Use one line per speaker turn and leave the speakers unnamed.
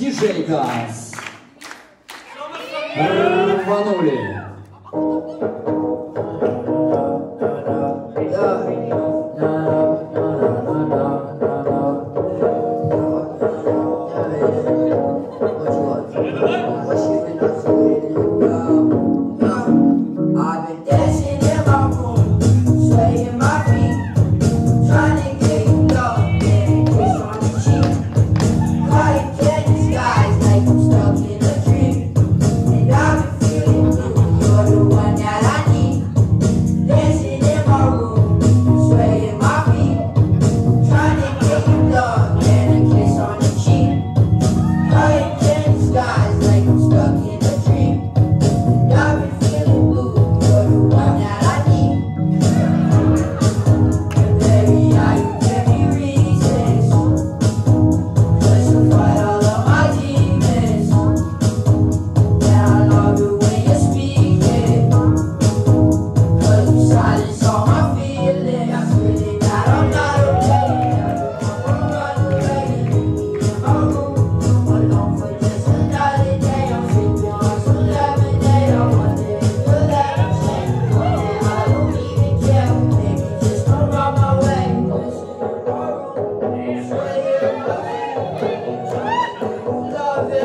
диджей Газ. Рванули.